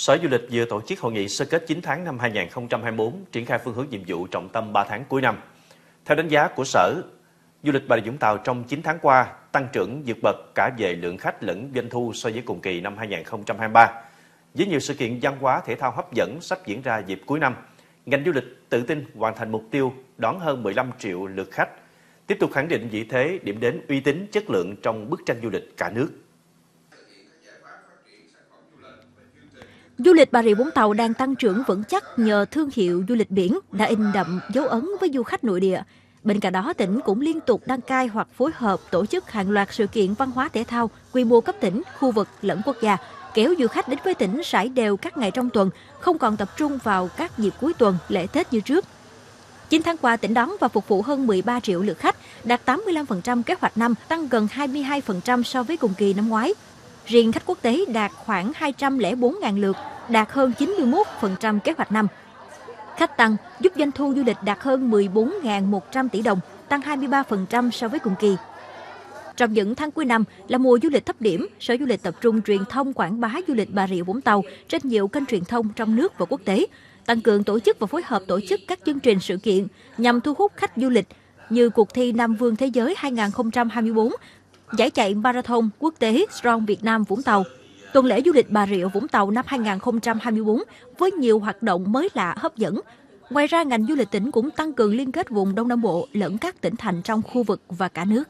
Sở Du lịch vừa tổ chức hội nghị sơ kết 9 tháng năm 2024, triển khai phương hướng nhiệm vụ trọng tâm 3 tháng cuối năm. Theo đánh giá của Sở, du lịch Bà Rịa Vũng Tàu trong 9 tháng qua tăng trưởng vượt bậc cả về lượng khách lẫn doanh thu so với cùng kỳ năm 2023. Với nhiều sự kiện văn hóa thể thao hấp dẫn sắp diễn ra dịp cuối năm, ngành du lịch tự tin hoàn thành mục tiêu đón hơn 15 triệu lượt khách, tiếp tục khẳng định vị thế điểm đến uy tín chất lượng trong bức tranh du lịch cả nước. Du lịch Bà Rịa Vũng Tàu đang tăng trưởng vững chắc nhờ thương hiệu du lịch biển đã in đậm dấu ấn với du khách nội địa. Bên cạnh đó, tỉnh cũng liên tục đăng cai hoặc phối hợp tổ chức hàng loạt sự kiện văn hóa thể thao quy mô cấp tỉnh, khu vực lẫn quốc gia, kéo du khách đến với tỉnh sải đều các ngày trong tuần, không còn tập trung vào các dịp cuối tuần, lễ Tết như trước. 9 tháng qua, tỉnh đón và phục vụ hơn 13 triệu lượt khách, đạt 85% kế hoạch năm, tăng gần 22% so với cùng kỳ năm ngoái. Riêng khách quốc tế đạt khoảng 204.000 lượt, đạt hơn 91% kế hoạch năm. Khách tăng giúp doanh thu du lịch đạt hơn 14.100 tỷ đồng, tăng 23% so với cùng kỳ. Trong những tháng cuối năm là mùa du lịch thấp điểm, Sở Du lịch tập trung truyền thông quảng bá du lịch Bà Rịa Vũng Tàu trên nhiều kênh truyền thông trong nước và quốc tế, tăng cường tổ chức và phối hợp tổ chức các chương trình sự kiện nhằm thu hút khách du lịch như cuộc thi Nam Vương Thế giới 2024, giải chạy marathon quốc tế Strong Việt Nam Vũng Tàu, tuần lễ du lịch Bà Rịa Vũng Tàu năm 2024 với nhiều hoạt động mới lạ hấp dẫn. Ngoài ra, ngành du lịch tỉnh cũng tăng cường liên kết vùng Đông Nam Bộ lẫn các tỉnh thành trong khu vực và cả nước.